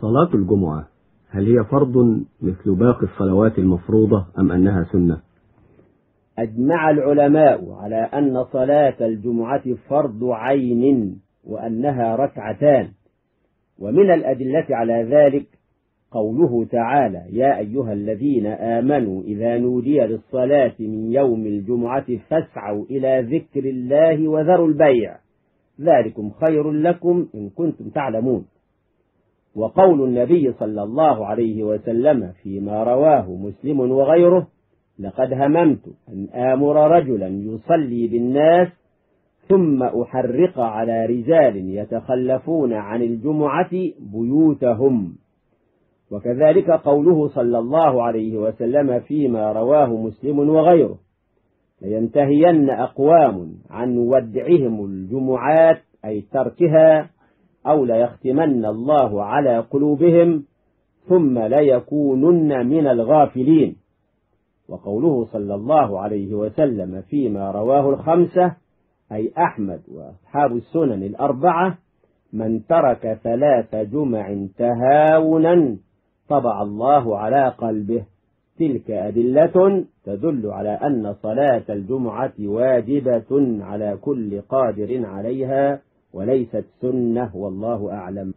صلاة الجمعة هل هي فرض مثل باقي الصلوات المفروضة أم أنها سنة؟ أجمع العلماء على أن صلاة الجمعة فرض عين وأنها ركعتان. ومن الأدلة على ذلك قوله تعالى يا أيها الذين آمنوا إذا نودي للصلاة من يوم الجمعة فاسعوا إلى ذكر الله وذروا البيع. ذلكم خير لكم إن كنتم تعلمون. وقول النبي صلى الله عليه وسلم فيما رواه مسلم وغيره لقد هممت أن آمر رجلا يصلي بالناس ثم أحرق على رجال يتخلفون عن الجمعة بيوتهم. وكذلك قوله صلى الله عليه وسلم فيما رواه مسلم وغيره لينتهين أقوام عن ودعهم الجمعات أي تركها أو ليختمن الله على قلوبهم ثم ليكونن من الغافلين. وقوله صلى الله عليه وسلم فيما رواه الخمسة أي أحمد وأصحاب السنن الأربعة من ترك ثلاث جمع تهاونا طبع الله على قلبه. تلك أدلة تدل على أن صلاة الجمعة واجبة على كل قادر عليها وليست سنة والله أعلم.